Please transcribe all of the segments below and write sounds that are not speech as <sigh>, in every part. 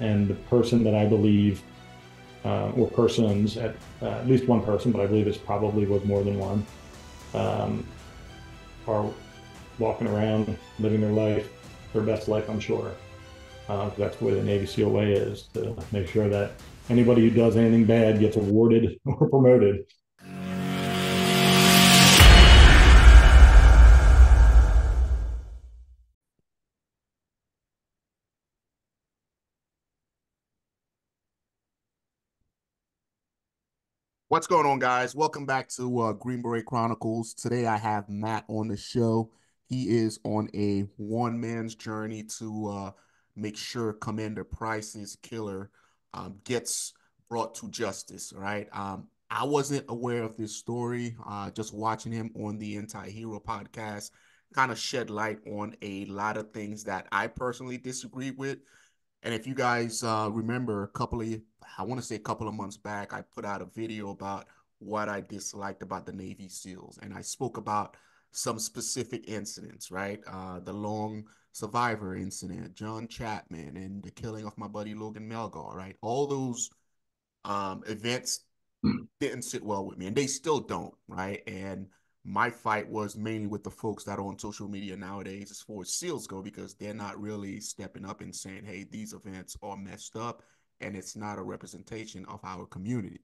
And the person that I believe, uh, or persons, at, uh, at least one person, but I believe it's probably was more than one, um, are walking around living their life, their best life, I'm sure. Uh, that's the way the Navy SEAL way is to make sure that anybody who does anything bad gets awarded <laughs> or promoted. What's going on, guys? Welcome back to uh, Green Beret Chronicles. Today I have Matt on the show. He is on a one man's journey to uh, make sure Commander Price's killer um, gets brought to justice, right? Um, I wasn't aware of this story. Uh, just watching him on the Anti Hero podcast kind of shed light on a lot of things that I personally disagree with. And if you guys uh, remember a couple of, I want to say a couple of months back, I put out a video about what I disliked about the Navy SEALs. And I spoke about some specific incidents, right? Uh, the Lone Survivor incident, John Chapman, and the killing of my buddy Logan Melgar, right? All those um, events hmm. didn't sit well with me, and they still don't, right? And my fight was mainly with the folks that are on social media nowadays as far as seals go because they're not really stepping up and saying hey these events are messed up and it's not a representation of our community.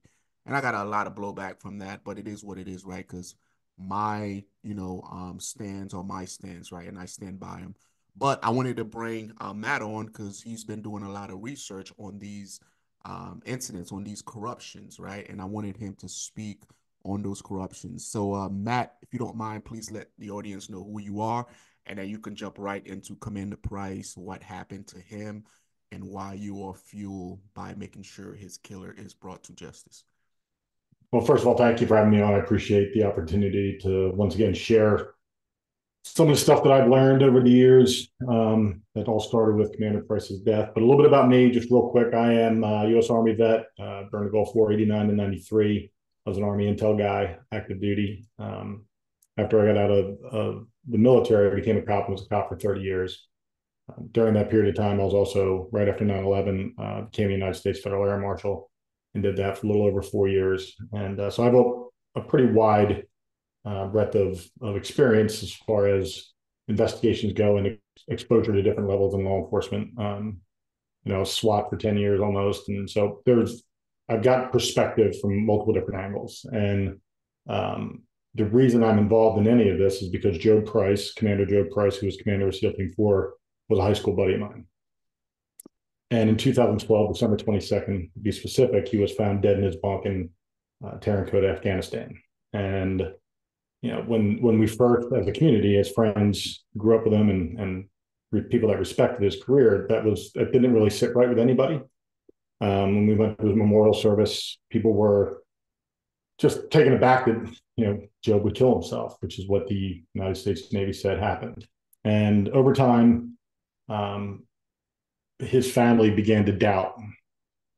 And i got a lot of blowback from that but it is what it is right? Because my you know um stands are my stands right? And i stand by them but i wanted to bring uh, matt on because he's been doing a lot of research on these um, incidents on these corruptions right? And i wanted him to speak on those corruptions. So, uh, Matt, if you don't mind, please let the audience know who you are, and then you can jump right into Commander Price, what happened to him, and why you are fueled by making sure his killer is brought to justice. Well, first of all, thank you for having me on. I appreciate the opportunity to once again share some of the stuff that I've learned over the years. Um, that all started with Commander Price's death. But a little bit about me, just real quick. I am a U.S. Army vet, uh, burned the Gulf War 89 to 93. I was an Army intel guy, active duty. Um, after I got out of, of, the military, I became a cop and was a cop for 30 years. Um, during that period of time, I was also, right after 9 11, uh, became a United States Federal Air Marshal and did that for a little over four years. And uh, so I have a, a pretty wide uh, breadth of, of experience as far as investigations go and exposure to different levels in law enforcement. Um, you know, SWAT for 10 years almost. And so there's I've got perspective from multiple different angles. And um, the reason I'm involved in any of this is because Job Price, Commander Job Price, who was commander of SEAL Team 4, was a high school buddy of mine. And in 2012, December 22nd, to be specific, he was found dead in his bunk in uh, Afghanistan. And you know, when when we first, as a community, as friends, grew up with him and and people that respected his career, that was that didn't really sit right with anybody. Um, when we went to his memorial service, people were just taken aback that you know Job would kill himself, which is what the United States Navy said happened. And over time, um, his family began to doubt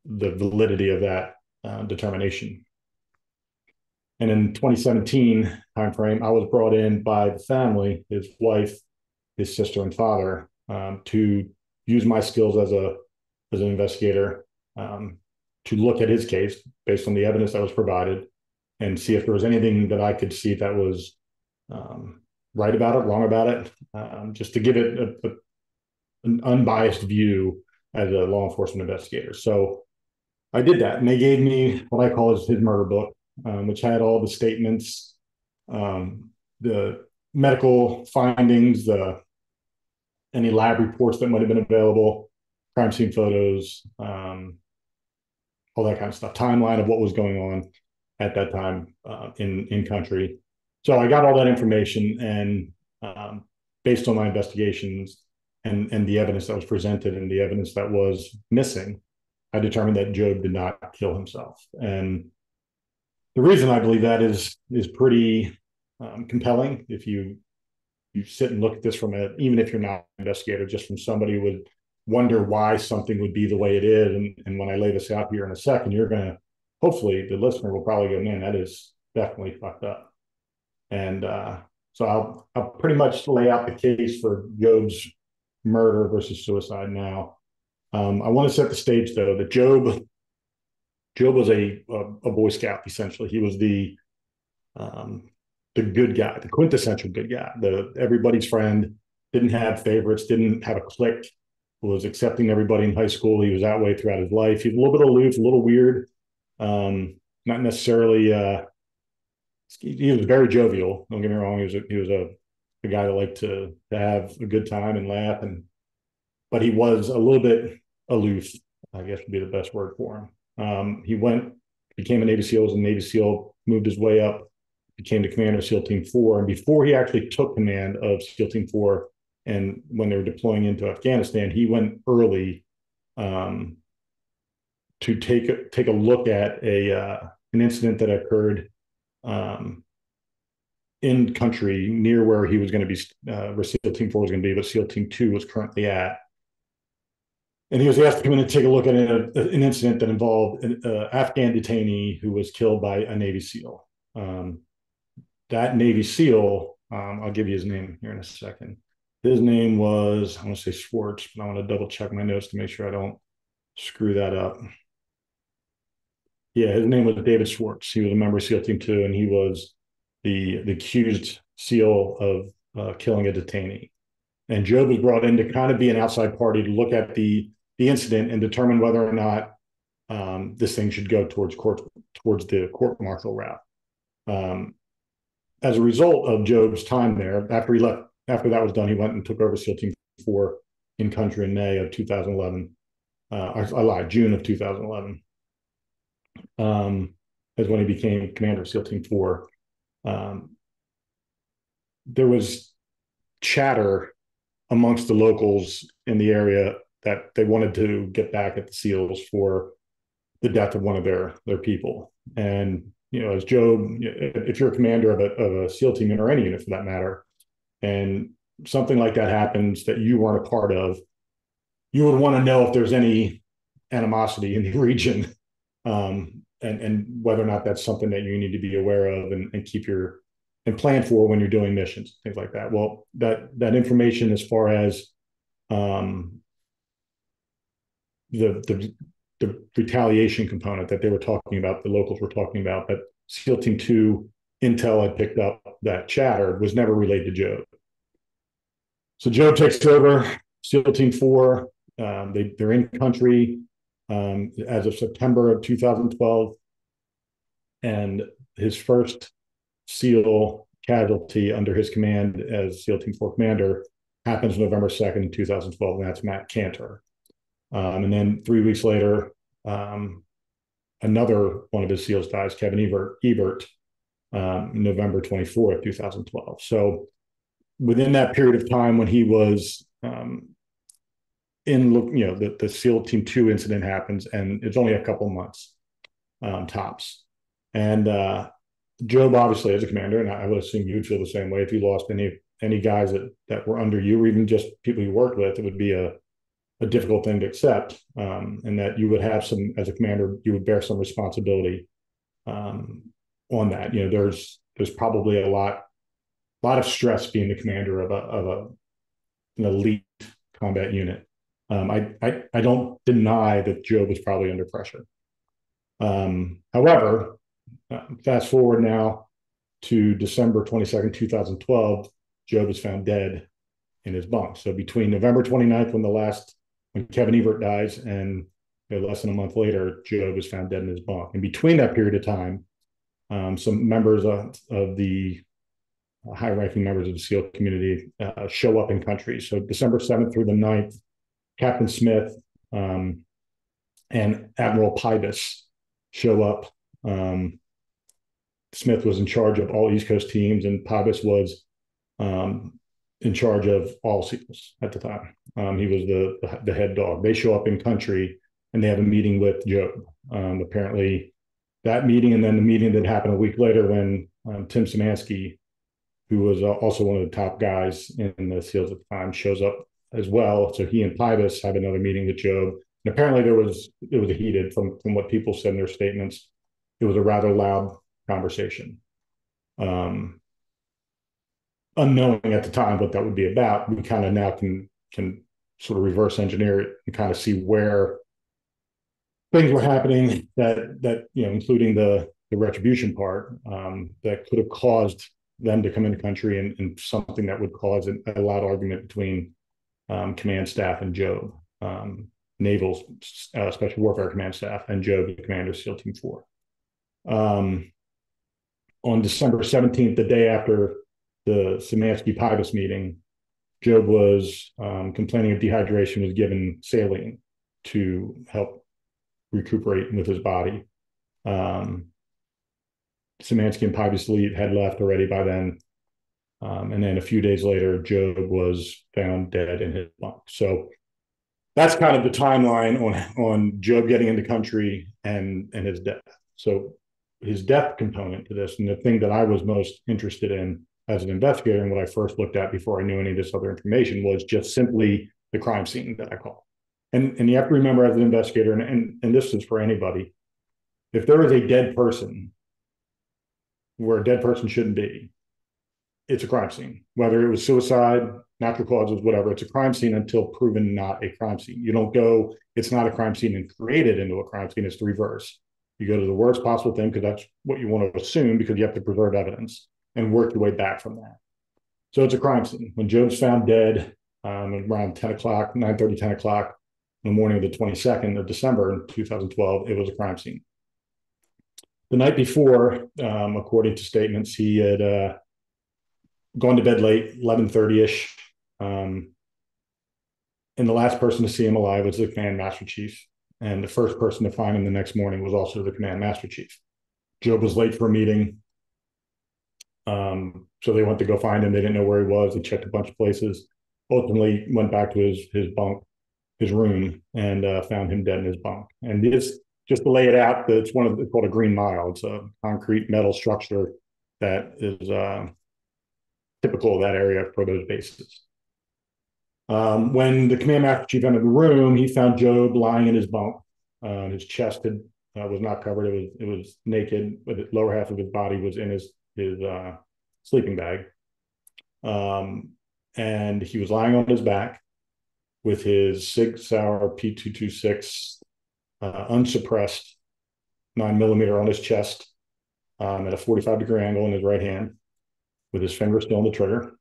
the validity of that uh, determination. And in 2017 timeframe, I was brought in by the family, his wife, his sister, and father, um, to use my skills as a as an investigator um, to look at his case based on the evidence that was provided and see if there was anything that I could see that was um, right about it, wrong about it, um, just to give it a, a, an unbiased view as a law enforcement investigator. So I did that, and they gave me what I call his, murder book, um, which had all the statements, um, the medical findings, the any lab reports that might have been available, crime scene photos, um, all that kind of stuff, timeline of what was going on at that time uh, in in country. So I got all that information, and um, based on my investigations and and the evidence that was presented and the evidence that was missing, I determined that Job did not kill himself. And the reason I believe that is is pretty um, compelling. If you you sit and look at this from a even if you're not an investigator, just from somebody who would wonder why something would be the way it is. And, and when I lay this out here in a second, you're going to, hopefully, the listener will probably go, man, that is definitely fucked up. And uh, so I'll, I'll pretty much lay out the case for Job's murder versus suicide now. Um, I want to set the stage though that Job, Job was a, a, a Boy Scout essentially. He was the um, the good guy, the quintessential good guy, the everybody's friend. Didn't have favorites, didn't have a clique. Was accepting everybody in high school. He was that way throughout his life. He's a little bit aloof, a little weird. Um, not necessarily. Uh, he was very jovial. Don't get me wrong. He was a, he was a, a guy that liked to to have a good time and laugh, and but he was a little bit aloof. I guess would be the best word for him. Um, he went, became a Navy SEAL, was a Navy SEAL, moved his way up, became the commander of SEAL Team Four, and before he actually took command of SEAL Team Four, and when they were deploying into Afghanistan, he went early um, to take a, take a look at a uh, an incident that occurred um, in country near where he was going to be, uh, where SEAL Team Four was going to be, but SEAL Team Two was currently at. And he was asked to come in and take a look at a, an incident that involved an uh, Afghan detainee who was killed by a Navy SEAL. Um, that Navy SEAL, um, I'll give you his name here in a second. His name was, I want to say Schwartz, but I want to double check my notes to make sure I don't screw that up. Yeah, his name was David Schwartz. He was a member of SEAL Team Two, and he was the the accused SEAL of uh, killing a detainee. And Job was brought in to kind of be an outside party to look at the the incident and determine whether or not um, this thing should go towards court towards the court martial route. Um, as a result of Job's time there, after he left, after that was done, he went and took over SEAL Team Four in country in May of 2011. Uh, I, I lied, June of 2011 um, is when he became commander of SEAL Team Four. Um, there was chatter amongst the locals in the area that they wanted to get back at the SEALs for the death of one of their their people. And you know, as Job, if you're a commander of a, of a SEAL team or any unit for that matter, and something like that happens that you weren't a part of, you would want to know if there's any animosity in the <laughs> region um, and and whether or not that's something that you need to be aware of and, and keep your and plan for when you're doing missions things like that. Well that that information as far as um, the the the retaliation component that they were talking about the locals were talking about but seal team 2 intel had picked up that chatter was never relayed to job so Job takes over seal team 4 um, they, they're in country um, as of September of 2012. And his first SEAL casualty under his command as SEAL Team 4 commander happens November 2nd, 2012, and that's Matt Cantor. Um, and then three weeks later, um, another one of his SEALs dies, Kevin Ebbert, Ebbert um, November 24th, 2012. So within that period of time when he was um, in you know the, the SEAL Team Two incident happens, and it's only a couple months um, tops. And uh, Job, obviously, as a commander, and I would assume you'd feel the same way if you lost any any guys that that were under you, or even just people you worked with, it would be a a difficult thing to accept, um, and that you would have some as a commander, you would bear some responsibility um, on that. You know, there's there's probably a lot lot of stress being the commander of a of a an elite combat unit. Um, I, I, I don't deny that Job was probably under pressure. Um, however, uh, fast forward now to December 22nd, 2012, Job is found dead in his bunk. So between November 29th, when the last, when Kevin Ebbert dies, and you know, less than a month later, Job is found dead in his bunk. And between that period of time, um, some members of, of the high ranking members of the SEAL community uh, show up in country. So December 7th through the 9th, Captain Smith um, and Admiral Pybus show up. Um, Smith was in charge of all East Coast teams, and Pybus was um, in charge of all SEALs at the time. Um, he was the, the head dog. They show up in country and they have a meeting with Job. Um, apparently, that meeting and then the meeting that happened a week later when um, Tim Szymanski, who was also one of the top guys in the SEALs at the time, shows up as well. So he and Pybus have another meeting with Job. And apparently there was it was heated from from what people said in their statements. It was a rather loud conversation. Um, unknowing at the time what that would be about, we kind of now can can sort of reverse engineer it and kind of see where things were happening that that you know, including the the retribution part um, that could have caused them to come into country and, and something that would cause a, a loud argument between um, command staff and Job, um, Naval uh, Special Warfare Command staff, and Job, the commander of SEAL Team Four. Um, on December 17th, the day after the Szymanski Pybus meeting, Job was um, complaining of dehydration, was given saline to help recuperate with his body. Um, Szymanski and Pybus had left already by then. Um, and then a few days later, Job was found dead in his bunk. So that's kind of the timeline on on Job getting into country and and his death. So his death component to this, and the thing that I was most interested in as an investigator, and what I first looked at before I knew any of this other information, was just simply the crime scene that I call. And and you have to remember as an investigator, and and, and this is for anybody, if there is a dead person where a dead person shouldn't be, it's a crime scene. Whether it was suicide, natural causes, whatever, it's a crime scene until proven not a crime scene. You don't go, it's not a crime scene and create it into a crime scene. It's the reverse. You go to the worst possible thing because that's what you want to assume because you have to preserve evidence and work your way back from that. So it's a crime scene. When Job's found dead um, around 10 o'clock, 9 30, 10 o'clock in the morning of the 22nd of December in 2012, it was a crime scene. The night before, um, according to statements, he had uh, gone to bed late, 11:30ish. Um, and the last person to see him alive was the command master chief. And the first person to find him the next morning was also the command master chief. Job was late for a meeting. Um, so they went to go find him. They didn't know where he was. They checked a bunch of places. Ultimately, went back to his his bunk, his room, and uh, found him dead in his bunk. And this just to lay it out, it's one of the, called a green mile. It's a concrete metal structure that is uh, typical of that area for those bases. Um, when the command master chief entered the room, he found Job lying in his bunk. Uh, his chest had, uh, was not covered; it was it was naked, but the lower half of his body was in his his uh, sleeping bag. Um, and he was lying on his back with his Sig Sauer P226 uh, unsuppressed nine millimeter on his chest um, at a 45 degree angle in his right hand with his finger still on the trigger.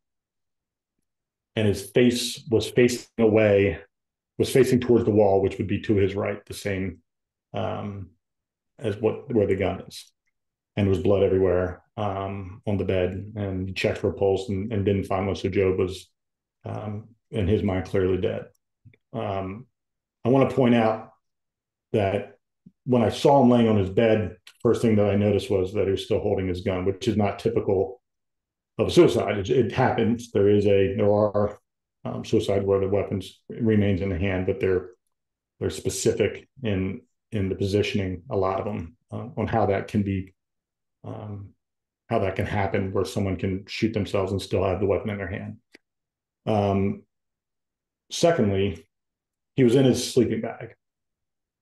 And his face was facing away, was facing towards the wall, which would be to his right, the same um, as what where the gun is. And there was blood everywhere um, on the bed. And he checked for a pulse and, and didn't find one. So Job was, um, in his mind, clearly dead. Um, I want to point out that when I saw him laying on his bed, first thing that I noticed was that he was still holding his gun, which is not typical of suicide. It, it happens. There is a there are um, suicides where the weapons remains in the hand, but they're they're specific in in the positioning. A lot of them uh, on how that can be um, how that can happen, where someone can shoot themselves and still have the weapon in their hand. Um, secondly, he was in his sleeping bag.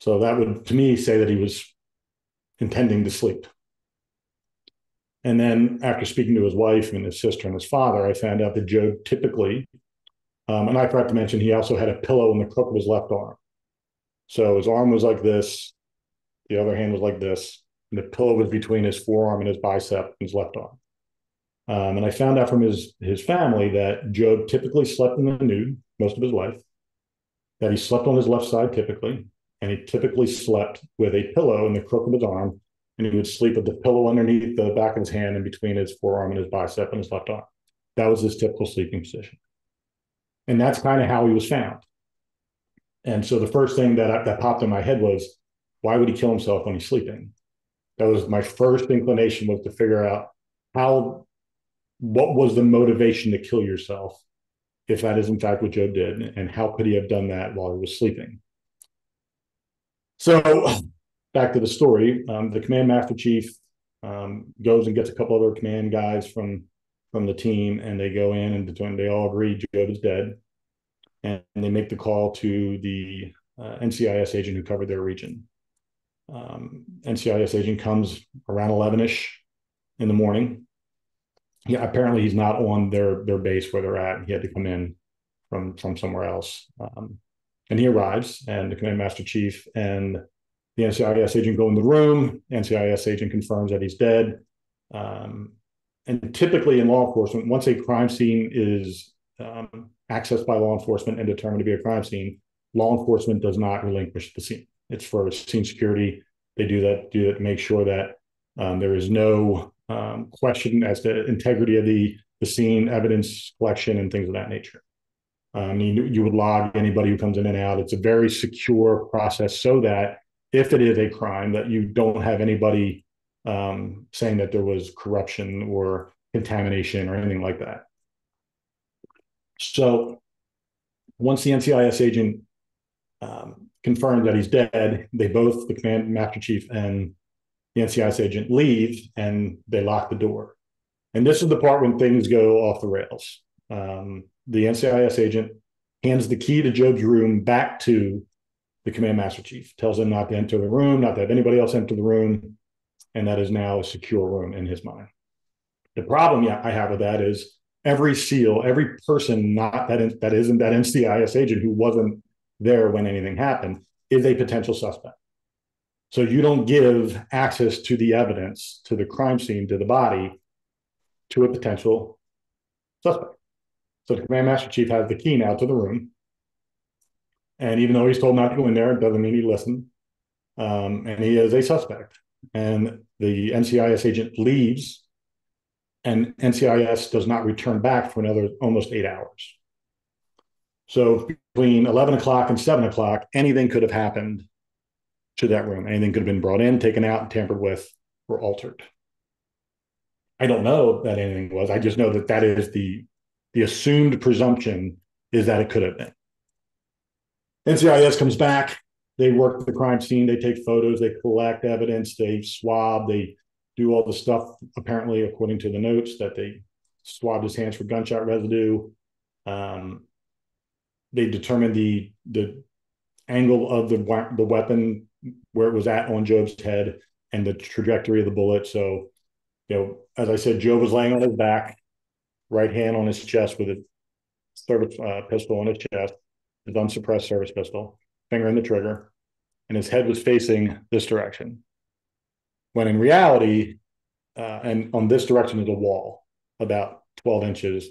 So that would, to me, say that he was intending to sleep. And then after speaking to his wife and his sister and his father, I found out that Job typically, um, and I forgot to mention, he also had a pillow in the crook of his left arm. So his arm was like this, the other hand was like this, and the pillow was between his forearm and his bicep and his left arm. Um, and I found out from his his family that Job typically slept in the nude most of his life, that he slept on his left side typically, and he typically slept with a pillow in the crook of his arm, and he would sleep with the pillow underneath the back of his hand and between his forearm and his bicep and his left arm. That was his typical sleeping position. And that's kind of how he was found. And so the first thing that, that popped in my head was, why would he kill himself when he's sleeping? That was my first inclination was to figure out how, what was the motivation to kill yourself if that is in fact what Job did, and how could he have done that while he was sleeping? So <sighs> back to the story, um, the command master chief um, goes and gets a couple other command guys from from the team, and they go in and they all agree Job is dead, and, they make the call to the uh, NCIS agent who covered their region. Um, NCIS agent comes around eleven ish in the morning. Yeah, apparently he's not on their their base where they're at. He had to come in from from somewhere else. Um, and he arrives, and the command master chief and the NCIS agent go in the room. NCIS agent confirms that he's dead. Um, and typically in law enforcement, once a crime scene is um, accessed by law enforcement and determined to be a crime scene, law enforcement does not relinquish the scene. It's for scene security. They do that, do that make sure that um, there is no um, question as to integrity of the, the scene, evidence collection, and things of that nature. Um, you, you would log anybody who comes in and out. It's a very secure process so that if it is a crime, that you don't have anybody um, saying that there was corruption or contamination or anything like that. So once the NCIS agent um, confirmed that he's dead, they both, the command master chief and the NCIS agent, leave and they lock the door. And this is the part when things go off the rails. Um, the NCIS agent hands the key to Job's room back to the command master chief, tells him not to enter the room, not to have anybody else enter the room, and that is now a secure room in his mind. The problem I have with that is every SEAL, every person not that in, that isn't that NCIS agent who wasn't there when anything happened is a potential suspect. So you don't give access to the evidence, to the crime scene, to the body, to a potential suspect. So the command master chief has the key now to the room. And even though he's told not to go in there, it doesn't mean he listened. Um, and he is a suspect. And the NCIS agent leaves, and NCIS does not return back for another almost eight hours. So between 11 o'clock and 7 o'clock, anything could have happened to that room. Anything could have been brought in, taken out, tampered with, or altered. I don't know that anything was. I just know that that is the the assumed presumption is that it could have been. NCIS comes back. They work the crime scene. They take photos. They collect evidence. They swab. They do all the stuff. Apparently, according to the notes, that they swabbed his hands for gunshot residue. Um, they determined the the angle of the the weapon where it was at on Job's head and the trajectory of the bullet. So, you know, as I said, Job was laying on his back, right hand on his chest with a service uh, pistol on his chest, his unsuppressed service pistol, finger in the trigger, and his head was facing this direction. When in reality, uh, and on this direction is a wall about 12 inches,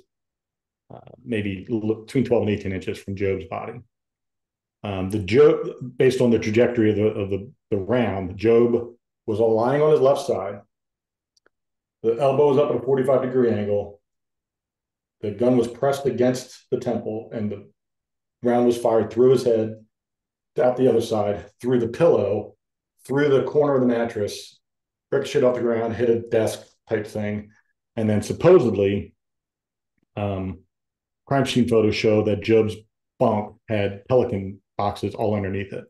uh, maybe between 12 and 18 inches from Job's body. Um, the Job, based on the trajectory of the of the, the round, Job was lying on his left side. The elbow was up at a 45 degree angle. The gun was pressed against the temple, and the round was fired through his head, out the other side, through the pillow, through the corner of the mattress, ricocheted off the ground, hit a desk type thing, and then supposedly, um, crime scene photos show that Job's bunk had pelican boxes all underneath it,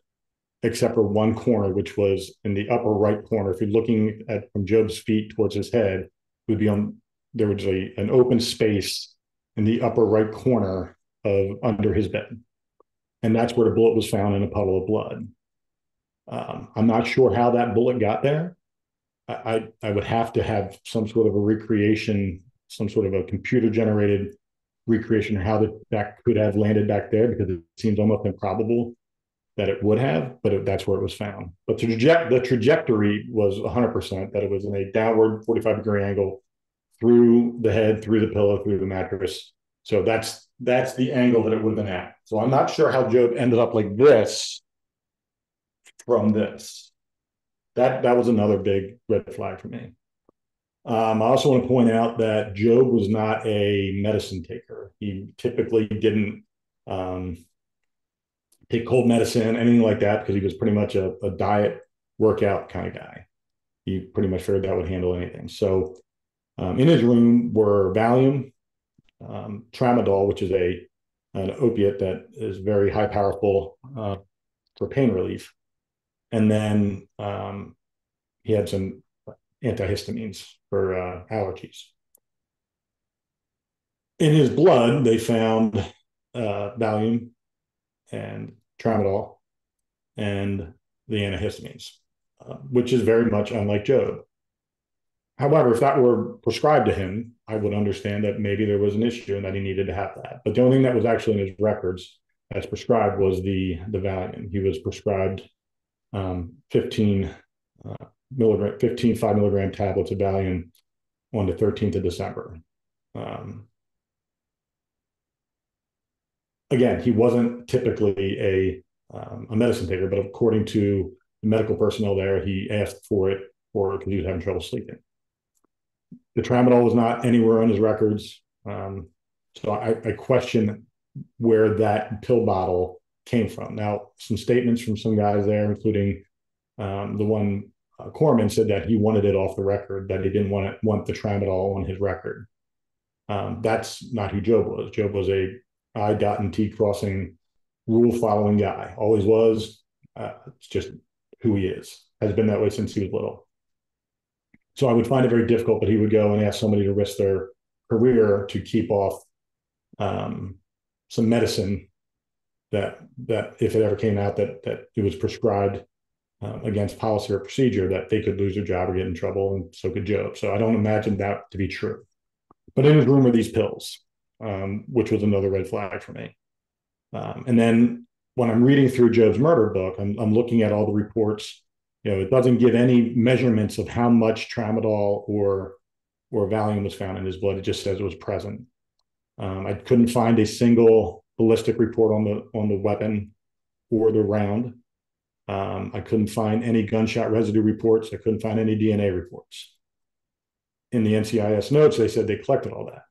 except for one corner, which was in the upper right corner. If you're looking at from Job's feet towards his head, would be on there was a an open space in the upper right corner of under his bed, and that's where the bullet was found in a puddle of blood. Um, I'm not sure how that bullet got there. I, I, I would have to have some sort of a recreation, some sort of a computer generated recreation of how that, that could have landed back there because it seems almost improbable that it would have, but it, that's where it was found. But the, traje- the trajectory was 100% that it was in a downward 45 degree angle through the head, through the pillow, through the mattress. So that's that's the angle that it would have been at. So I'm not sure how Job ended up like this from this. That that was another big red flag for me. Um, I also want to point out that Job was not a medicine taker. He typically didn't um, take cold medicine, anything like that, because he was pretty much a, a, diet workout kind of guy. He pretty much figured that would handle anything. So um, in his room were Valium, um, Tramadol, which is a an opiate that is very high powerful uh, for pain relief, and then um, he had some antihistamines for uh, allergies. In his blood, they found uh, Valium and Tramadol and the antihistamines, uh, which is very much unlike Job. However, if that were prescribed to him, I would understand that maybe there was an issue and that he needed to have that. But the only thing that was actually in his records as prescribed was the the Valium. He was prescribed um, 15 uh, milligram, 15 five milligram tablets of Valium on the 13th of December. Um, again, he wasn't typically a um, a medicine taker, but according to the medical personnel there, he asked for it for because he was having trouble sleeping. The tramadol was not anywhere on his records, um, so I, I question where that pill bottle came from. Now, some statements from some guys there, including um, the one uh, corpsman said that he wanted it off the record, that he didn't want it, want the tramadol on his record. Um, that's not who Job was. Job was a I dot and T crossing rule following guy. Always was. Uh, it's just who he is. Has been that way since he was little. So I would find it very difficult that he would go and ask somebody to risk their career to keep off um, some medicine that that if it ever came out that that it was prescribed uh, against policy or procedure, that they could lose their job or get in trouble, and so could Job. So I don't imagine that to be true. But in his room are these pills, um, which was another red flag for me. Um, and then when I'm reading through Job's murder book, I'm, I'm looking at all the reports. You know, it doesn't give any measurements of how much tramadol or or Valium was found in his blood. It just says it was present. Um, I couldn't find a single ballistic report on the on the weapon or the round. Um, I couldn't find any gunshot residue reports. I couldn't find any DNA reports. In the NCIS notes, they said they collected all that.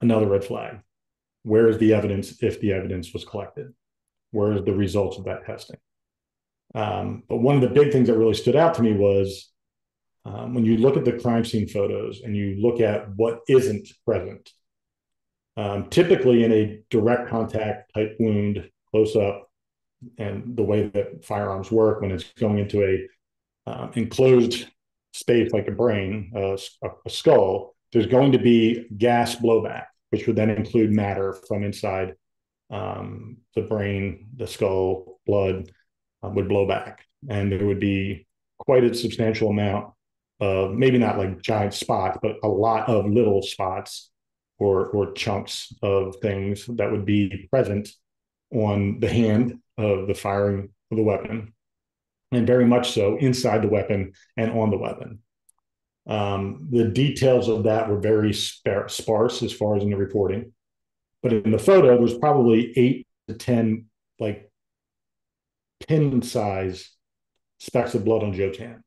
Another red flag. Where is the evidence if the evidence was collected? Where is the results of that testing? Um, but one of the big things that really stood out to me was um, when you look at the crime scene photos and you look at what isn't present um, typically, in a direct contact type wound, close up, and the way that firearms work when it's going into a um, enclosed space like a brain, uh, a skull, there's going to be gas blowback, which would then include matter from inside um, the brain, the skull, blood would blow back, and there would be quite a substantial amount of maybe not like giant spots, but a lot of little spots or or chunks of things that would be present on the hand of the firing of the weapon, and very much so inside the weapon and on the weapon. Um, the details of that were very spar- sparse as far as in the reporting, but in the photo, there's probably eight to ten like pin size specks of blood on Job's hand.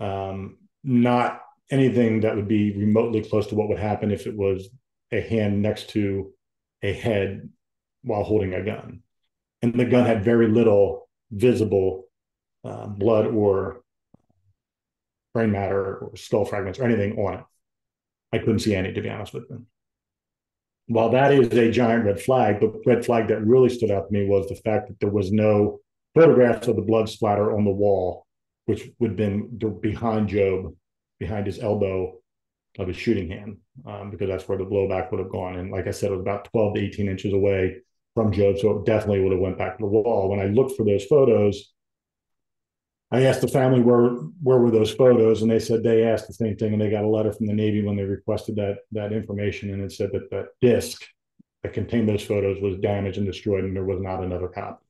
Um, not anything that would be remotely close to what would happen if it was a hand next to a head while holding a gun. And the gun had very little visible uh, blood or brain matter or skull fragments or anything on it. I couldn't see any, to be honest with you. While that is a giant red flag, the red flag that really stood out to me was the fact that there was no photographs of the blood splatter on the wall, which would have been behind Job behind his elbow of his shooting hand um, because that's where the blowback would have gone. And like I said, it was about 12 to 18 inches away from Job. So it definitely would have went back to the wall. When I looked for those photos, I asked the family where where were those photos, and they said they asked the same thing, and they got a letter from the Navy when they requested that that information, and it said that that disc that contained those photos was damaged and destroyed, and there was not another copy.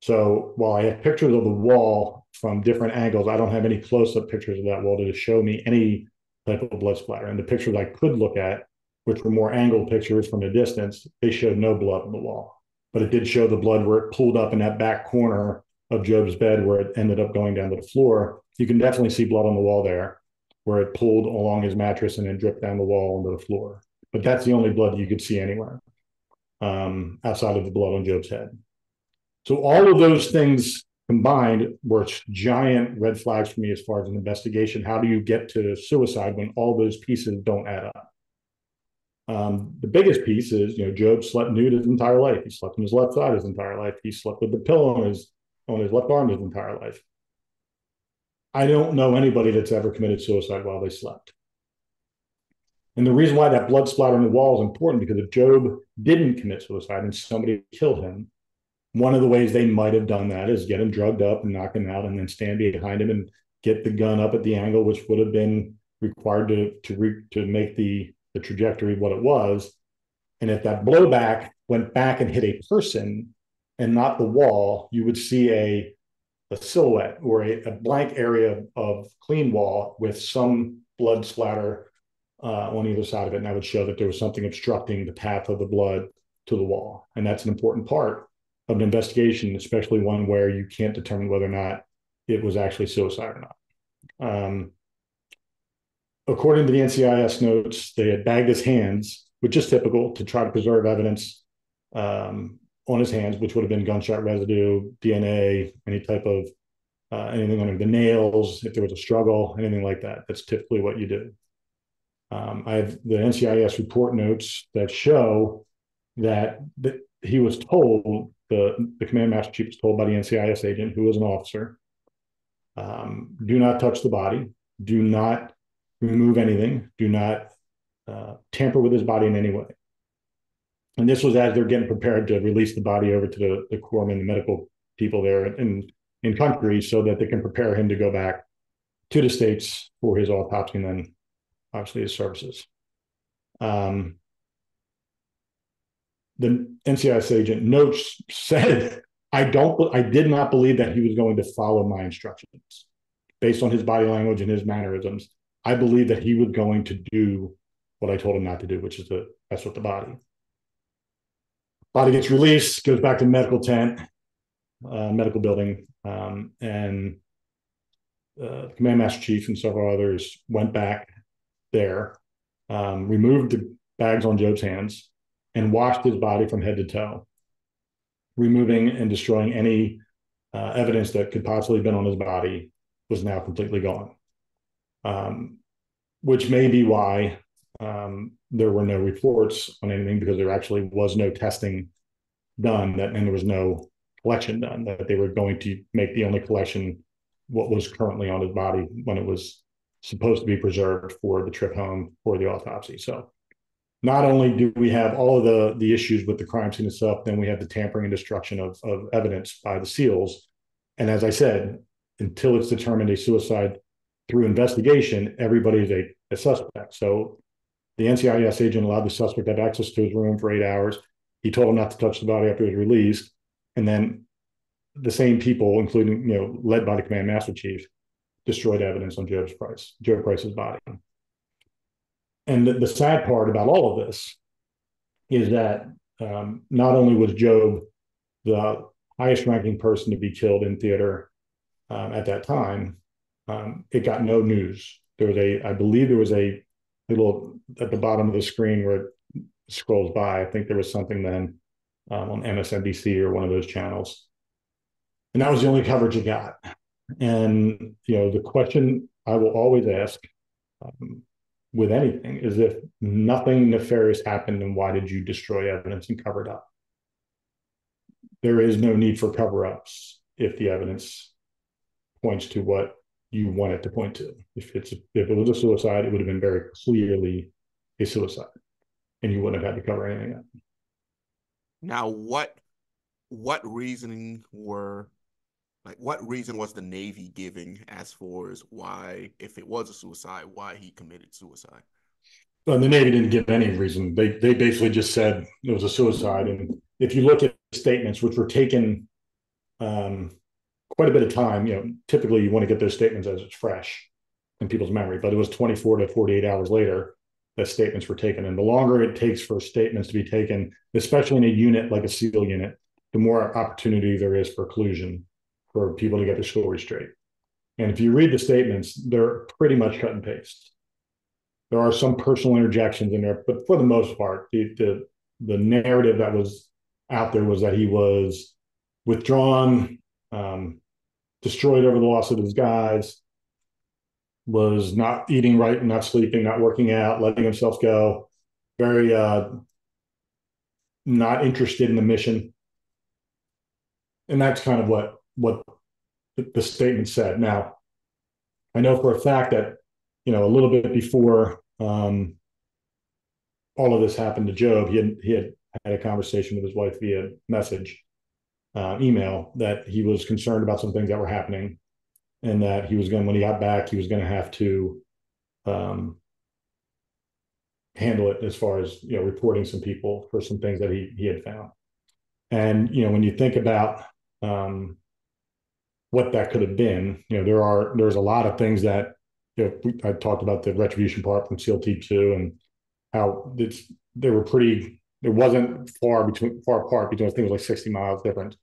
So while I have pictures of the wall from different angles, I don't have any close-up pictures of that wall to show me any type of blood splatter. And the pictures I could look at, which were more angled pictures from a distance, they showed no blood on the wall. But it did show the blood where it pulled up in that back corner of Job's bed where it ended up going down to the floor. You can definitely see blood on the wall there where it pulled along his mattress and then dripped down the wall onto the floor. But that's the only blood you could see anywhere um, outside of the blood on Job's head. So all of those things combined were giant red flags for me as far as an investigation. How do you get to suicide when all those pieces don't add up? Um, the biggest piece is, you know, Job slept nude his entire life. He slept on his left side his entire life. He slept with the pillow on his on his left arm his entire life. I don't know anybody that's ever committed suicide while they slept. And the reason why that blood splatter on the wall is important because if Job didn't commit suicide and somebody killed him, one of the ways they might have done that is get him drugged up and knock him out and then stand behind him and get the gun up at the angle which would have been required to to re, to make the the trajectory what it was. And if that blowback went back and hit a person and not the wall, you would see a a silhouette or a, a blank area of clean wall with some blood splatter uh, on either side of it, and that would show that there was something obstructing the path of the blood to the wall. And that's an important part of an investigation, especially one where you can't determine whether or not it was actually suicide or not. Um, according to the NCIS notes, they had bagged his hands, which is typical to try to preserve evidence um, on his hands, which would have been gunshot residue, DNA, any type of uh, anything under the nails, if there was a struggle, anything like that. That's typically what you do. Um, I have the NCIS report notes that show that, that he was told the the command master chief was told by the NCIS agent, who was an officer, um, do not touch the body, do not remove anything, do not uh, tamper with his body in any way. And this was as they're getting prepared to release the body over to the, the corpsman, the medical people there in, in country so that they can prepare him to go back to the States for his autopsy and then obviously his services. Um, the NCIS agent notes said, I don't, I did not believe that he was going to follow my instructions based on his body language and his mannerisms. I believe that he was going to do what I told him not to do, which is to mess with the body. Body gets released, goes back to medical tent, uh, medical building, um, and uh, command master chief and several others went back there, um, removed the bags on Job's hands, and washed his body from head to toe, removing and destroying any uh, evidence that could possibly have been on his body was now completely gone. Um, which may be why um, there were no reports on anything because there actually was no testing done that and there was no collection done that they were going to make the only collection what was currently on his body when it was supposed to be preserved for the trip home for the autopsy so not only do we have all of the the issues with the crime scene itself then we have the tampering and destruction of, of evidence by the seals and as i said until it's determined a suicide through investigation everybody is a, a suspect so the NCIS agent allowed the suspect to have access to his room for eight hours. He told him not to touch the body after he was released. And then the same people, including, you know, led by the command master chief, destroyed evidence on Job's Price, Job Price's body. And the, the sad part about all of this is that um, not only was Job the highest ranking person to be killed in theater um, at that time, um, it got no news. There was a, I believe there was a little at the bottom of the screen where it scrolls by. I think there was something then um, on MSNBC or one of those channels, and that was the only coverage you got. And you know, the question I will always ask um, with anything is if nothing nefarious happened, then why did you destroy evidence and cover it up? There is no need for cover-ups if the evidence points to what you want it to point to. If it's if it was a suicide, it would have been very clearly a suicide, and you wouldn't have had to cover anything up. Now, what what reasoning were like what reason was the Navy giving as far as why, if it was a suicide, why he committed suicide? Well, the Navy didn't give any reason. They they basically just said it was a suicide. And if you look at statements which were taken um, quite a bit of time. You know, typically you want to get those statements as it's fresh in people's memory, but it was 24 to 48 hours later that statements were taken. And the longer it takes for statements to be taken, especially in a unit like a SEAL unit, the more opportunity there is for collusion for people to get the story straight. And if you read the statements, they're pretty much cut and paste. There are some personal interjections in there, but for the most part, the the, the narrative that was out there was that he was withdrawn, um, destroyed over the loss of his guys, was not eating right, not sleeping, not working out, letting himself go, very uh, not interested in the mission. And that's kind of what what the statement said. Now, I know for a fact that you know a little bit before um, all of this happened to Job, he had he had had a conversation with his wife via message, uh, email that he was concerned about some things that were happening and that he was going when he got back, he was going to have to um, handle it as far as you know reporting some people for some things that he he had found. And you know when you think about um, what that could have been, you know there are there's a lot of things that you know I talked about the retribution part from SEAL Team two and how it's they were pretty. It wasn't far between far apart between I think it was like sixty miles different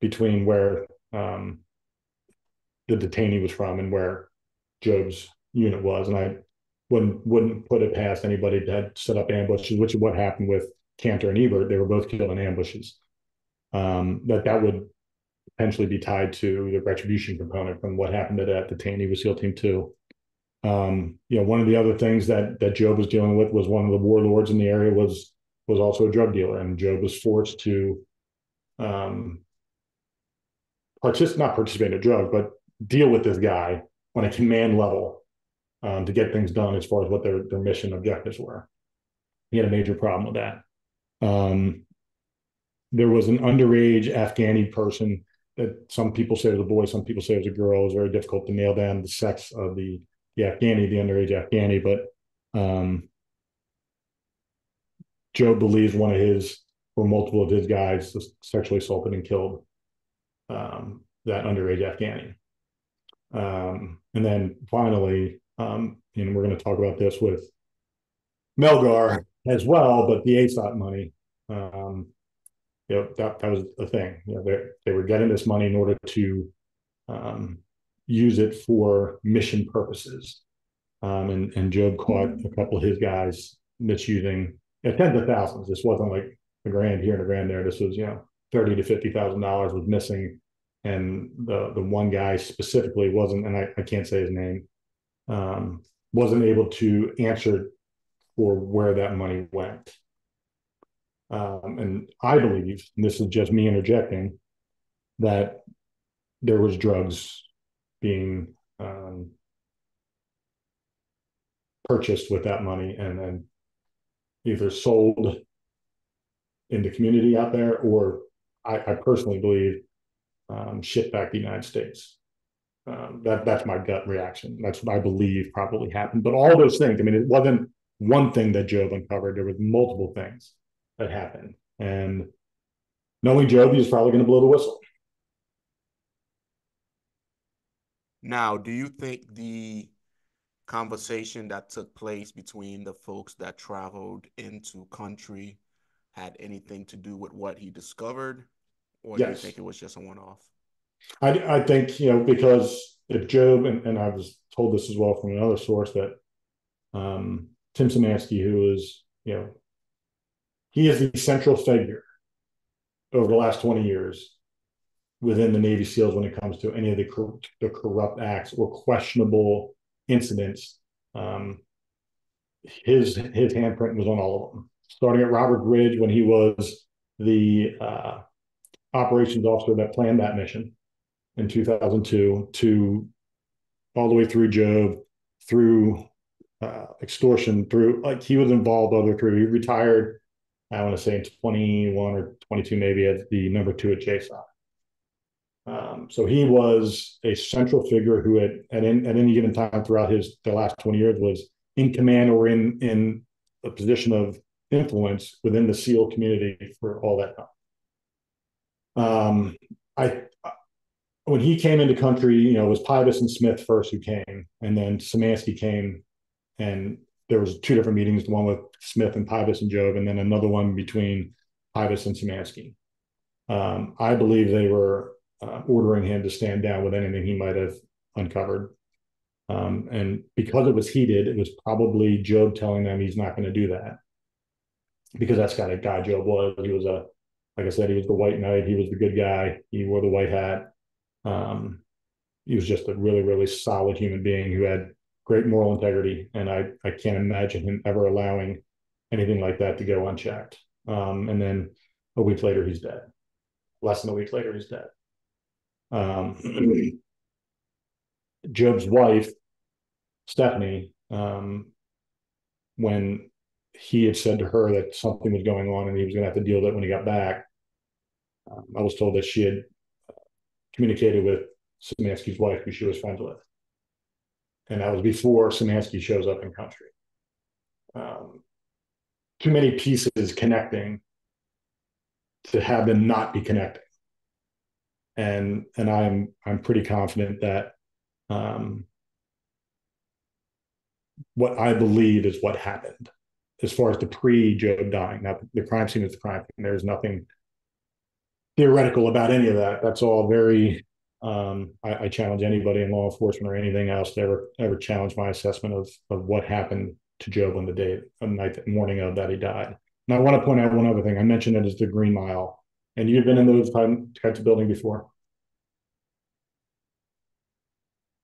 between where um, the detainee was from and where Job's unit was, and I wouldn't wouldn't put it past anybody that set up ambushes, which is what happened with Cantor and Ebbert. They were both killed in ambushes. Um, that that would potentially be tied to the retribution component from what happened to that detainee with SEAL Team Two. Um, you know, one of the other things that that Job was dealing with was one of the warlords in the area was was also a drug dealer, and Job was forced to um, participate not participate in a drug, but deal with this guy on a command level um, to get things done as far as what their their mission objectives were. He had a major problem with that. Um, there was an underage Afghani person some people say it was a boy, some people say it was a girl. It was very difficult to nail down the sex of the the Afghani, the underage Afghani, but um, Joe believes one of his or multiple of his guys sexually assaulted and killed um, that underage Afghani. Um, and then finally, um, and we're going to talk about this with Melgar as well, but the ASOT money, um, you know, that, that was the thing. You know, they, they were getting this money in order to um, use it for mission purposes. Um, and, and Job caught a couple of his guys misusing you know, tens of thousands. This wasn't like a grand here and a grand there. This was, you know, thirty to fifty thousand dollars was missing and the the one guy specifically wasn't, and I, I can't say his name, um, wasn't able to answer for where that money went. Um, and I believe, and this is just me interjecting, that there was drugs being um, purchased with that money and then either sold in the community out there, or I, I personally believe um, shipped back to the United States. Um, that that's my gut reaction. That's what I believe probably happened. But all those things, I mean, it wasn't one thing that Job uncovered. There was multiple things that happened, and knowing Job, he was probably going to blow the whistle. Now, do you think the conversation that took place between the folks that traveled into country had anything to do with what he discovered? or yes. do you think it was just a one-off? I, I think you know because if Job and, and I was told this as well from another source that um, Tim Szymanski, who is you know he is the central figure over the last twenty years within the Navy SEALs when it comes to any of the, cor- the corrupt acts or questionable incidents. Um, his his handprint was on all of them, starting at Roberts Ridge when he was the uh, operations officer that planned that mission in 2002 to all the way through Job, through uh, extortion, through like he was involved other through. He retired, I want to say in 21 or 22, maybe as the number two at JSOC. Um, so he was a central figure who had at, in, at any given time throughout his the last 20 years was in command or in in a position of influence within the SEAL community for all that time. Um, I when he came into country, you know, it was Pybus and Smith first who came, and then Szymanski came, and there was two different meetings, the one with Smith and Pybus and Job, and then another one between Pybus and Szymanski. Um, I believe they were uh, ordering him to stand down with anything he might have uncovered. Um, and because it was heated, it was probably Job telling them he's not going to do that because that's kind of guy Job was. He was a like I said, he was the white knight. He was the good guy. He wore the white hat. Um, he was just a really, really solid human being who had great moral integrity. And I, I can't imagine him ever allowing anything like that to go unchecked. Um, and then a week later, he's dead. Less than a week later, he's dead. Um, <clears throat> Job's wife, Stephanie, um, when he had said to her that something was going on and he was going to have to deal with it when he got back, um, I was told that she had communicated with Szymanski's wife, who she was friends with. And that was before Szymanski shows up in country. Um, too many pieces connecting to have them not be connecting. And and I'm I'm pretty confident that um, what I believe is what happened as far as the pre Job dying. Now the crime scene is the crime scene. There's nothing theoretical about any of that. That's all very um, I, I, challenge anybody in law enforcement or anything else to ever ever challenge my assessment of of what happened to Job on the day, on the night, morning of that he died. And I want to point out one other thing. I mentioned it as the Green Mile, and you've been in those types of building before,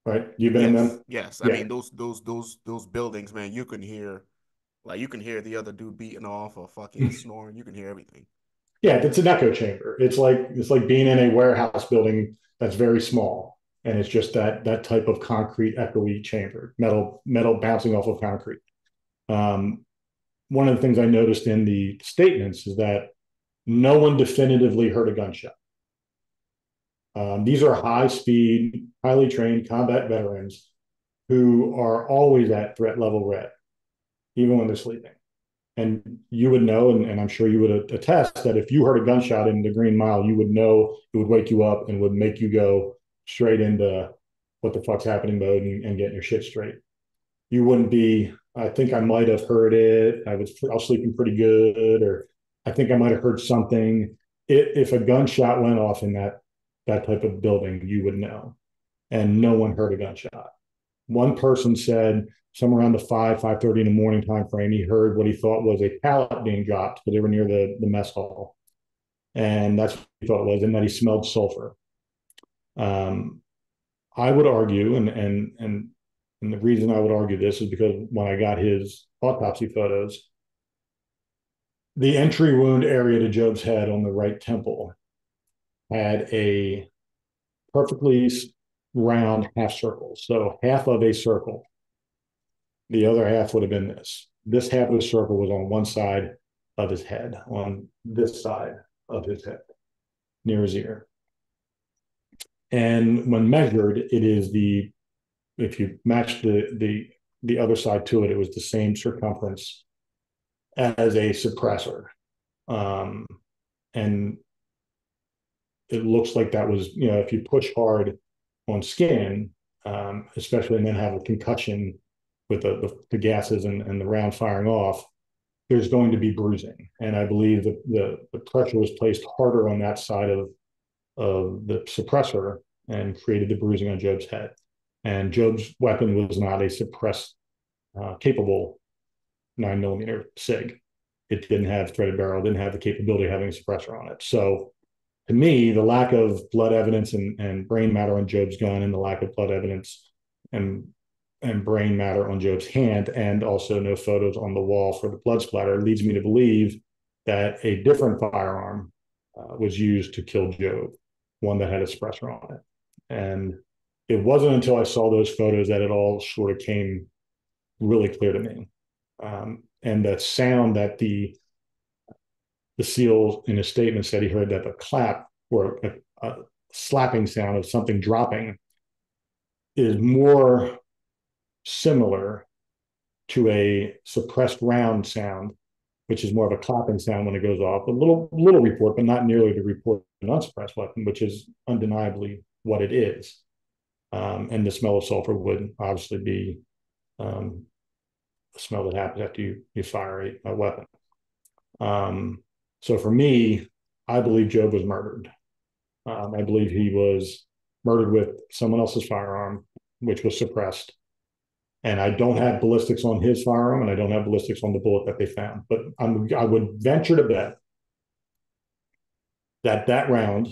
right? You've been yes, in them. Yes, I yeah. mean those those those those buildings, man. You can hear, like, you can hear the other dude beating off or fucking <laughs> snoring. You can hear everything. Yeah, it's an echo chamber. It's like it's like being in a warehouse building that's very small. And it's just that that type of concrete echoey chamber metal metal bouncing off of concrete. Um, one of the things i noticed in the statements is that no one definitively heard a gunshot. Um, these are high speed highly trained combat veterans who are always at threat level red even when they're sleeping and you would know, and, and, I'm sure you would attest that if you heard a gunshot in the Green Mile, you would know it would wake you up and would make you go straight into what the fuck's happening mode and, and getting your shit straight. You wouldn't be. I think I might have heard it. I was I was sleeping pretty good, or I think I might have heard something. It, if a gunshot went off in that that type of building, you would know, and no one heard a gunshot. One person said somewhere around the five five thirty in the morning time frame, he heard what he thought was a pallet being dropped because they were near the the mess hall, and that's what he thought it was, and that he smelled sulfur. Um, I would argue, and and and and the reason I would argue this is because when I got his autopsy photos, the entry wound area to Job's head on the right temple had a perfectly round half circle. So half of a circle. The other half would have been this. This half of the circle was on one side of his head, on this side of his head, near his ear. And when measured, it is the if you match the the the other side to it, it was the same circumference as a suppressor. Um, and it looks like that was, you know, if you push hard on skin, um, especially and then have a concussion with the, the, the gases and, and, the round firing off, there's going to be bruising. And I believe that the, the pressure was placed harder on that side of, of the suppressor and created the bruising on Job's head. And Job's weapon was not a suppressed, uh, capable nine millimeter SIG. It didn't have threaded barrel, didn't have the capability of having a suppressor on it. So to me, the lack of blood evidence and, and brain matter on Job's gun and the lack of blood evidence and and brain matter on Job's hand and also no photos on the wall for the blood splatter leads me to believe that a different firearm uh, was used to kill Job, one that had a suppressor on it. And it wasn't until I saw those photos that it all sort of came really clear to me. Um, and the sound that the the SEAL in his statement said he heard that the clap or a, a slapping sound of something dropping is more similar to a suppressed round sound, which is more of a clapping sound when it goes off. A little little report, but not nearly the report of an unsuppressed weapon, which is undeniably what it is. Um, and the smell of sulfur would obviously be um, a smell that happens after you, you fire a, a weapon. Um, so for me, I believe Job was murdered. Um, I believe he was murdered with someone else's firearm, which was suppressed. And I don't have ballistics on his firearm, and I don't have ballistics on the bullet that they found. But I'm, I would venture to bet that that round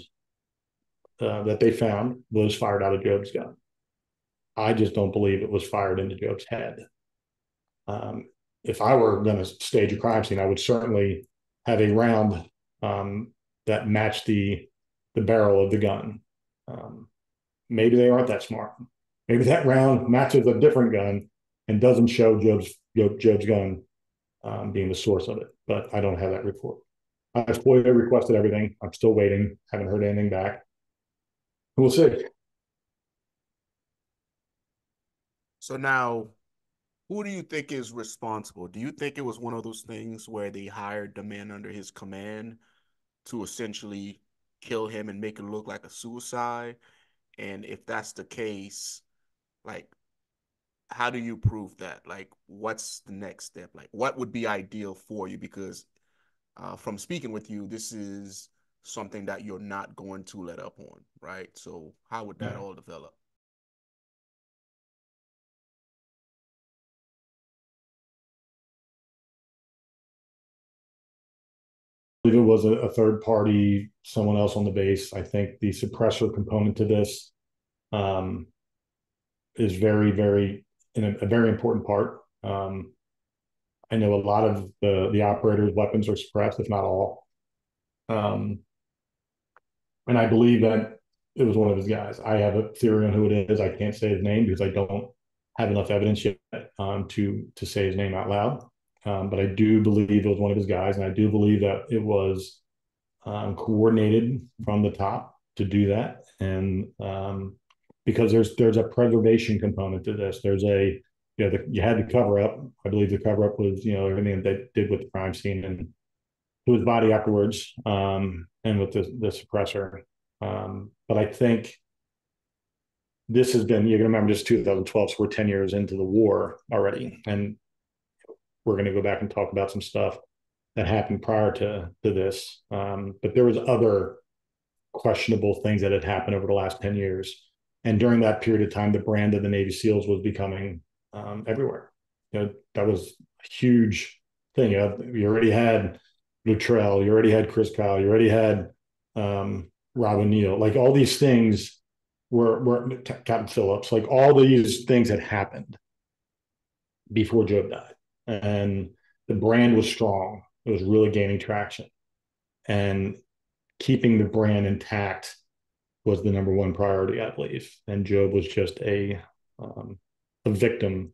uh, that they found was fired out of Job's gun. I just don't believe it was fired into Job's head. Um, if I were going to stage a crime scene, I would certainly have a round um, that match the the barrel of the gun. Um, maybe they aren't that smart. Maybe that round matches a different gun and doesn't show Job's Job's gun um, being the source of it. But I don't have that report. I've FOIA requested everything. I'm still waiting. Haven't heard anything back. We'll see. So now who do you think is responsible? Do you think it was one of those things where they hired the man under his command to essentially kill him and make it look like a suicide? And if that's the case, like, how do you prove that? Like, what's the next step? Like, what would be ideal for you? Because uh, from speaking with you, this is something that you're not going to let up on, right? So, how would that all develop? Believe it was a, a, third party, someone else on the base. I think the suppressor component to this um, is very, very in a, a very important part. Um, I know a lot of the the operators' weapons are suppressed, if not all. Um, and I believe that it was one of his guys. I have a theory on who it is. I can't say his name because I don't have enough evidence yet um, to to say his name out loud. Um, but I do believe it was one of his guys, and I do believe that it was um, coordinated from the top to do that. And um, because there's there's a preservation component to this, there's a you know the, you had the cover up. I believe the cover up was you know everything that they did with the crime scene and to his body afterwards, um, and with the the suppressor. Um, but I think this has been you're gonna remember just 2012, so we're 10 years into the war already, and we're going to go back and talk about some stuff that happened prior to to this. Um, but there was other questionable things that had happened over the last 10 years. And during that period of time, the brand of the Navy SEALs was becoming um, everywhere. You know, that was a huge thing. You, you already had Luttrell, you already had Chris Kyle, you already had um, Rob O'Neill. Like all these things were, were Captain Phillips, like all these things had happened before Job died and the brand was strong. It was really gaining traction, and keeping the brand intact was the number one priority, I believe. And Job was just a um, a victim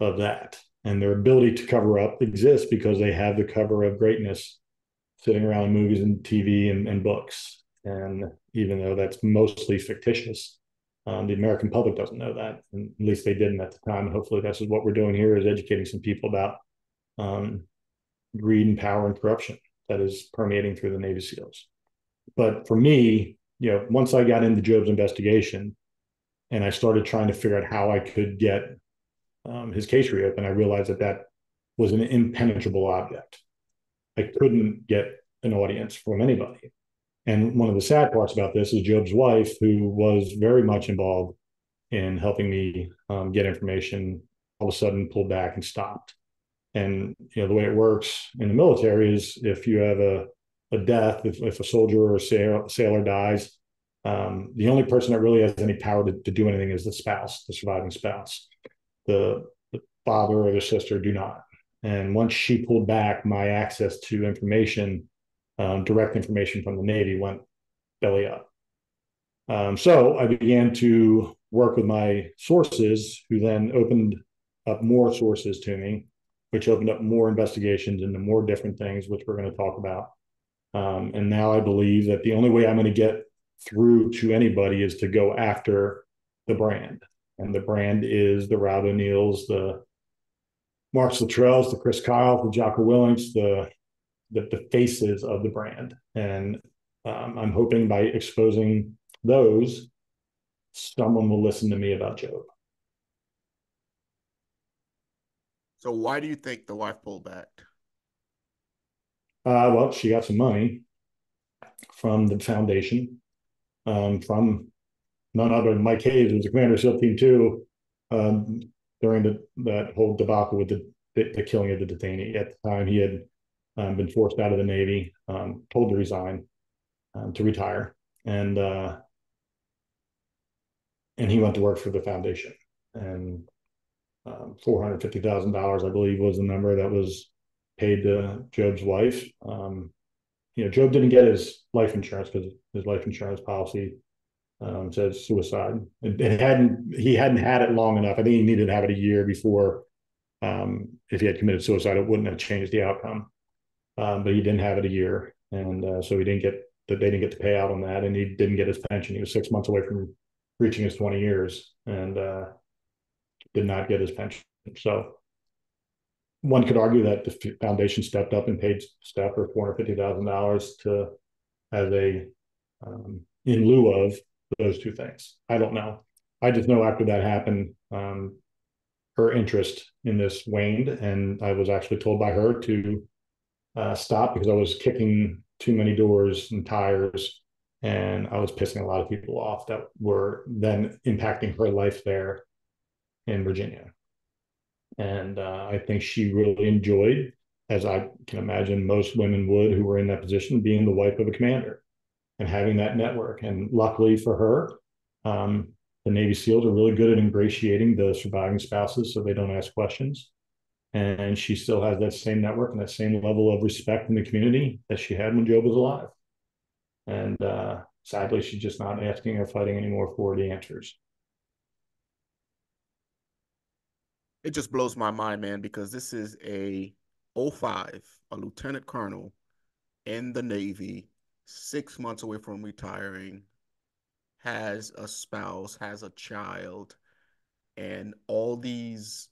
of that. And their ability to cover up exists because they have the cover of greatness sitting around in movies and TV and, and books. And even though that's mostly fictitious, um, the American public doesn't know that, and at least they didn't at the time. And hopefully, that's what we're doing here is educating some people about um, greed and power and corruption that is permeating through the Navy SEALs. But for me, you know, once I got into Job's investigation, and I started trying to figure out how I could get um, his case reopened, I realized that that was an impenetrable object. I couldn't get an audience from anybody. And one of the sad parts about this is Job's wife, who was very much involved in helping me um, get information, all of a sudden pulled back and stopped. And you know the way it works in the military is if you have a a death, if, if a soldier or a sailor, sailor dies, um, the only person that really has any power to, to do anything is the spouse, the surviving spouse. The, the father or the sister do not. And once she pulled back, my access to information um, direct information from the Navy went belly up. Um, so I began to work with my sources, who then opened up more sources to me, which opened up more investigations into more different things, which we're going to talk about. Um, and now I believe that the only way I'm going to get through to anybody is to go after the brand. And the brand is the Rob O'Neills, the Mark Luttrells, the Chris Kyle, the Jocko Willinks, the the, the faces of the brand. And um, I'm hoping by exposing those, someone will listen to me about Job. So why do you think the wife pulled back? Uh, well, she got some money from the foundation, um, from none other than Mike Hayes, who was the commander of SEAL Team Two um, during the that whole debacle with the, the, the killing of the detainee. At the time, he had um, been forced out of the Navy, um, told to resign, um, to retire, and uh, and he went to work for the foundation. And um, four hundred fifty thousand dollars, I believe, was the number that was paid to Job's wife. Um, you know, Job didn't get his life insurance because his life insurance policy um, says suicide. It, it, hadn't he hadn't had it long enough. I think he needed to have it a year before. Um, if he had committed suicide, it wouldn't have changed the outcome um, but he didn't have it a year, and uh, so he didn't get that they didn't get to pay out on that, and he didn't get his pension. He was six months away from reaching his twenty years, and uh, did not get his pension. So one could argue that the foundation stepped up and paid Stepher four hundred fifty thousand dollars to as a um, in lieu of those two things. I don't know. I just know after that happened, um, her interest in this waned, and I was actually told by her to uh, stop because I was kicking too many doors and tires, and I was pissing a lot of people off that were then impacting her life there in Virginia. And uh, I think she really enjoyed, as I can imagine most women would who were in that position, being the wife of a commander and having that network. And luckily for her, um, the Navy SEALs are really good at ingratiating the surviving spouses so they don't ask questions. And she still has that same network and that same level of respect in the community that she had when Job was alive. And uh, sadly, she's just not asking or fighting anymore for the answers. It just blows my mind, man, because this is a 05, a lieutenant colonel in the Navy, six months away from retiring, has a spouse, has a child, and all these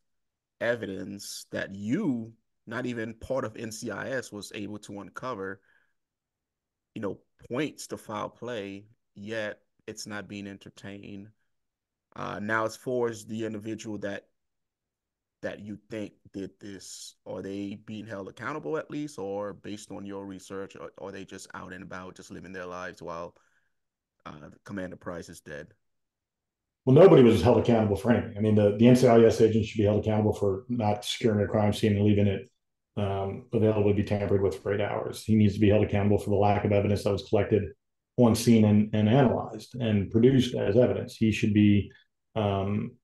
evidence that you, not even part of NCIS, was able to uncover, you know, points to foul play, yet it's not being entertained. Uh, now, as far as the individual that that you think did this, are they being held accountable at least, or based on your research, or are they just out and about, just living their lives while uh, Commander Price is dead? Well, nobody was held accountable for anything. I mean, the, the NCIS agent should be held accountable for not securing a crime scene and leaving it um, available to be tampered with for eight hours. He needs to be held accountable for the lack of evidence that was collected on scene and, and analyzed and produced as evidence. He should be um,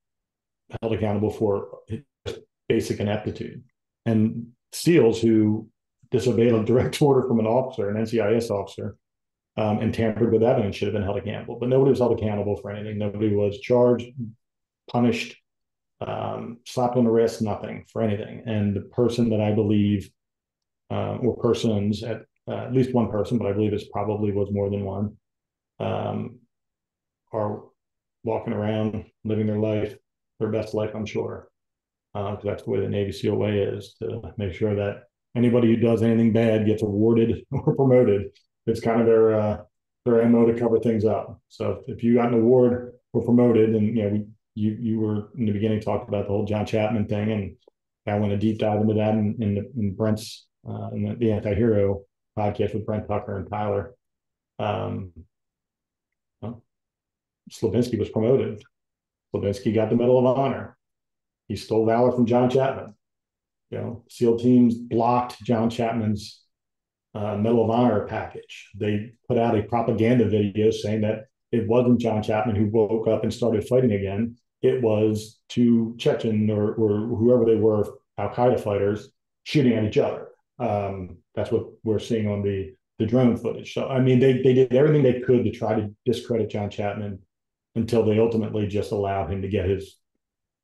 held accountable for basic ineptitude. And SEALs who disobeyed a direct <laughs> order from an officer, an NCIS officer, um, and tampered with evidence should have been held accountable. But nobody was held accountable for anything. Nobody was charged, punished, um, slapped on the wrist, nothing for anything. And the person that I believe, uh, or persons at uh, at least one person, but I believe it's probably was more than one, um, are walking around living their life, their best life, I'm sure. Because uh, that's the way the Navy SEAL way is to make sure that anybody who does anything bad gets awarded <laughs> or promoted it's kind of their uh, their mo to cover things up. So if you got an award or promoted, and you know we, you you were in the beginning talked about the whole John Chapman thing, and I went a deep dive into that in in, the, in Brent's uh, in the, the anti-hero podcast with Brent Tucker and Tyler. Um, well, Slabinski was promoted. Slabinski got the Medal of Honor. He stole valor from John Chapman. You know, SEAL teams blocked John Chapman's uh, Medal of Honor package. They put out a propaganda video saying that it wasn't John Chapman who woke up and started fighting again. It was two Chechen or, or whoever they were, Al Qaeda fighters, shooting at each other. Um, that's what we're seeing on the the drone footage. So I mean, they they did everything they could to try to discredit John Chapman until they ultimately just allowed him to get his.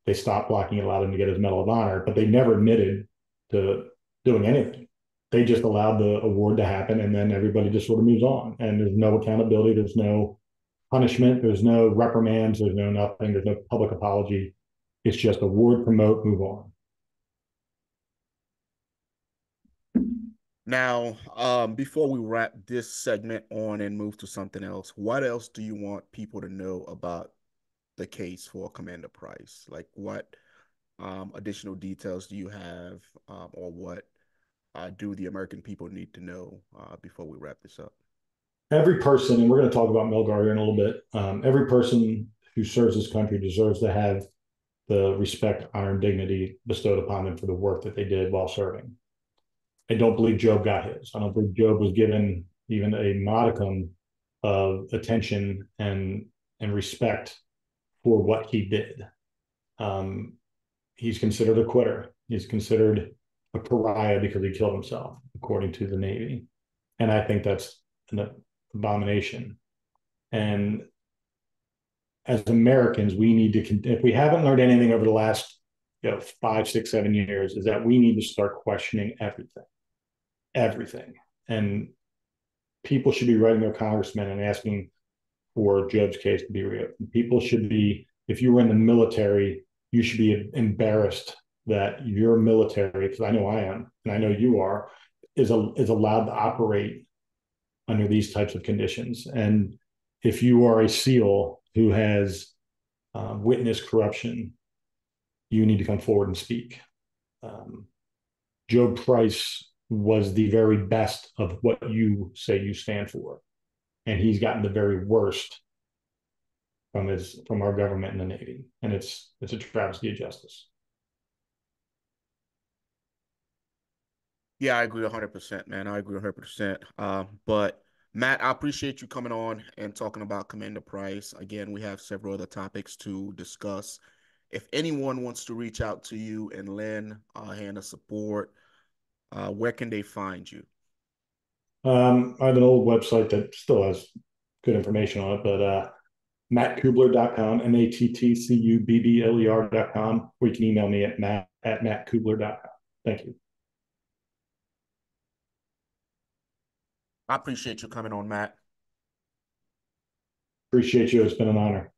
They stopped blocking, allowed him to get his Medal of Honor, but they never admitted to doing anything they just allowed the award to happen and then everybody just sort of moves on. And there's no accountability there's no punishment there's no reprimands there's no nothing there's no public apology. It's just award promote move on. Now um, before we wrap this segment on and move to something else what else do you want people to know about the case for commander price? Like what um, additional details do you have um, or what uh, do the American people need to know uh, before we wrap this up? Every person, and we're going to talk about Melgar here in a little bit. Um, every person who serves this country deserves to have the respect, honor, and dignity bestowed upon them for the work that they did while serving. I don't believe Job got his. I don't believe Job was given even a modicum of attention and and respect for what he did. Um, he's considered a quitter. He's considered a pariah because he killed himself, according to the Navy. And I think that's an abomination. And as Americans, we need to, if we haven't learned anything over the last you know, five, six, seven years, is that we need to start questioning everything, everything. And people should be writing their congressmen and asking for Job's case to be reopened. People should be, if you were in the military you should be embarrassed that your military, because I know I am, and I know you are, is a, is allowed to operate under these types of conditions. And if you are a SEAL who has uh, witnessed corruption, you need to come forward and speak. Um, Job Price was the very best of what you say you stand for, and he's gotten the very worst from his from our government and the Navy, and it's it's a travesty of justice. Yeah, I agree 100%, man. I agree 100%. Uh, but Matt, I appreciate you coming on and talking about Commander Price. Again, we have several other topics to discuss. If anyone wants to reach out to you and lend a hand of support, uh, where can they find you? Um, I have an old website that still has good information on it, but uh, mattcubbler.com, M-A-T-T-C-U-B-B-L-E-R.com, or you can email me at matt at mattcubbler.com. Thank you. I appreciate you coming on, Matt. Appreciate you. It's been an honor.